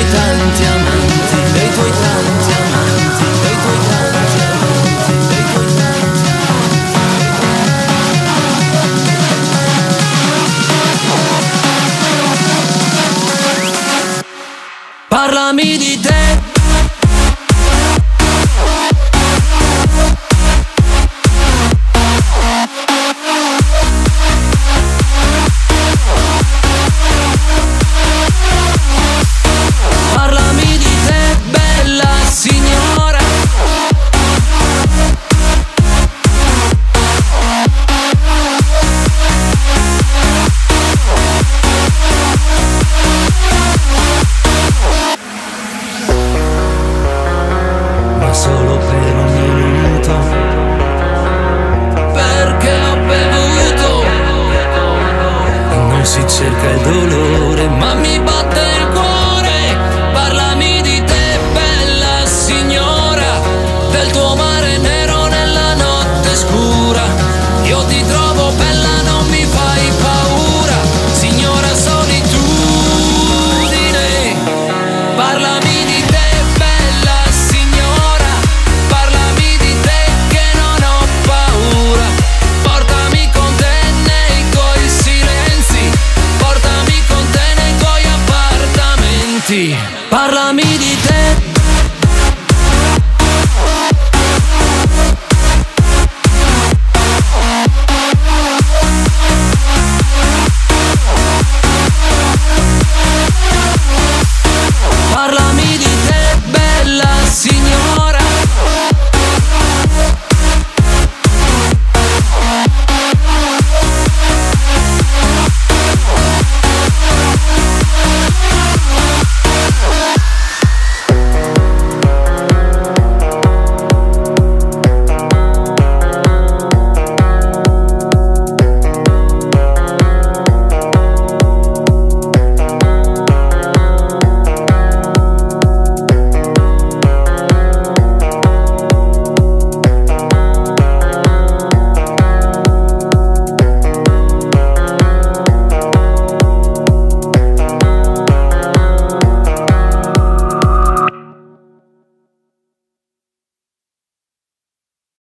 tanti amanti, dei tuoi tanti amanti, dei tuoi tanti amanti, dei tuoi tanti Parlami di te solo per un minuto. Perché ho bevuto. Non si cerca il dolore, ma mi batte il cuore. Parlami di te, bella signora, del tuo mare nero nella notte scura. Io ti trovo りで